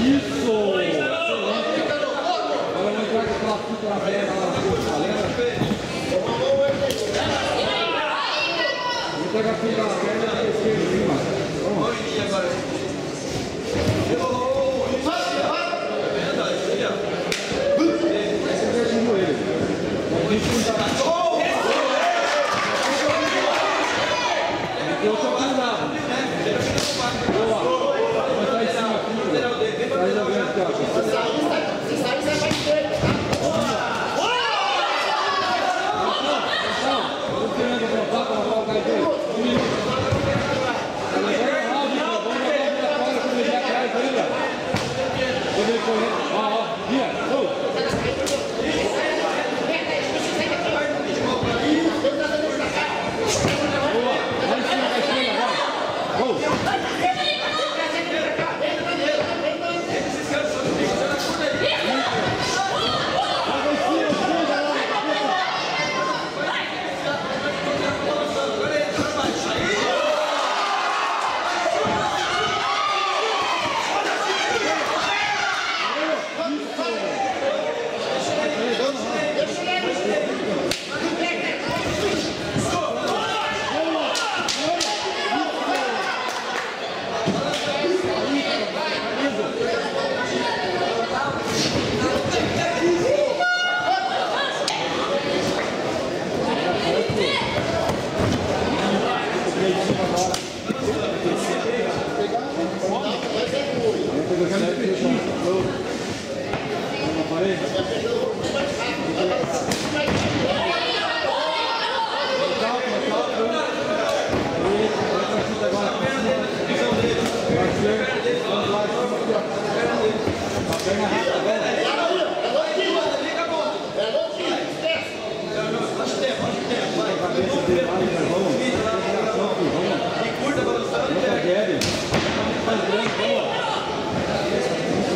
Isso! Vamos entrar com o próximo a velha, galera. Cima. Vamos. Vamos agora.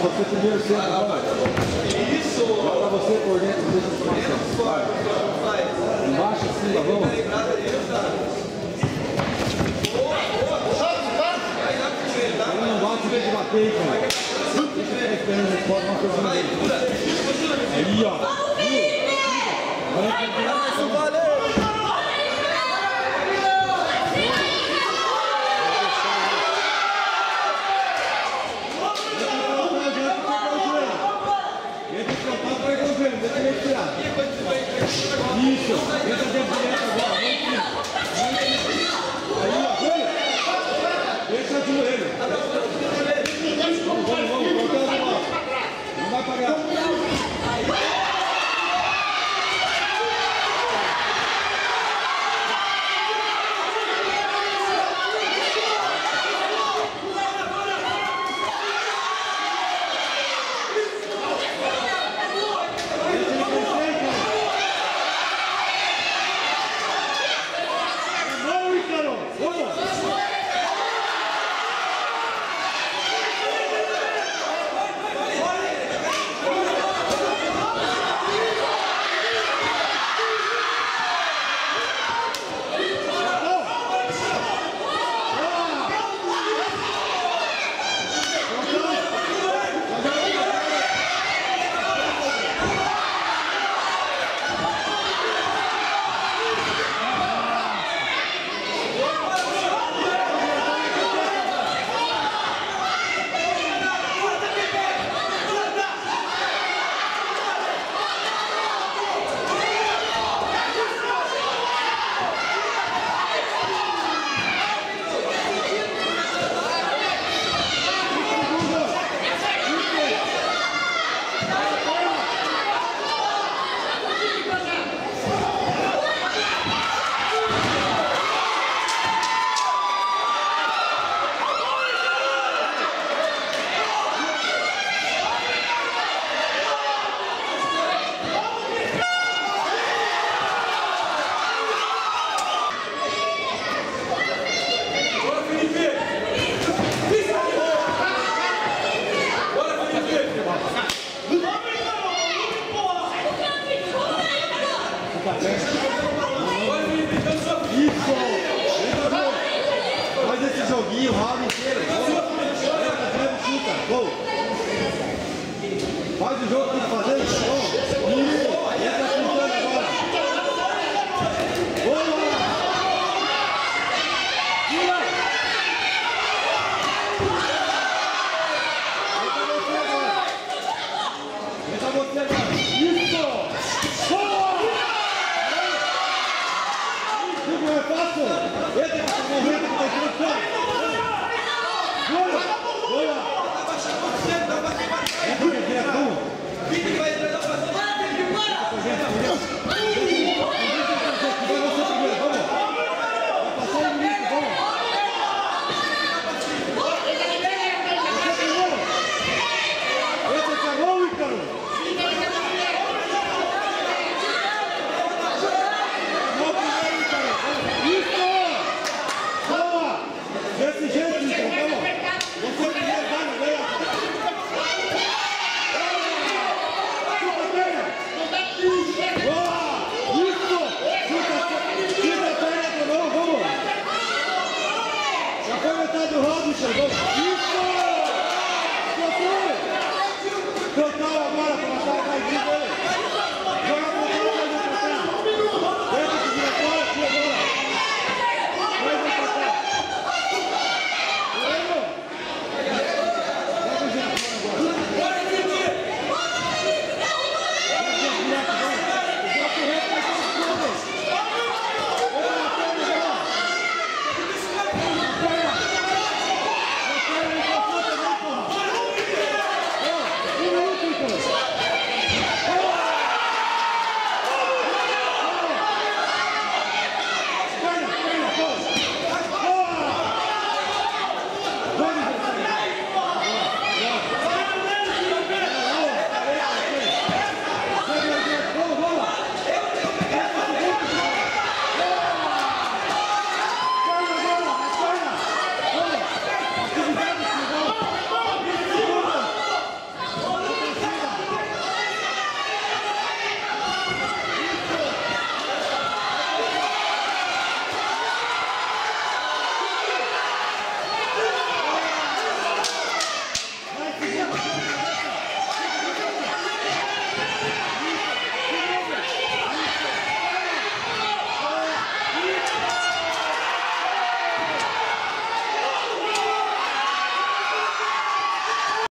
Você primeiro sempre, vai. Embaixo, assim, tá bom? Boa, boa. Não Aí, ó. Vamos, Felipe! Né? Vai, vai. Isso! Bola! Bola!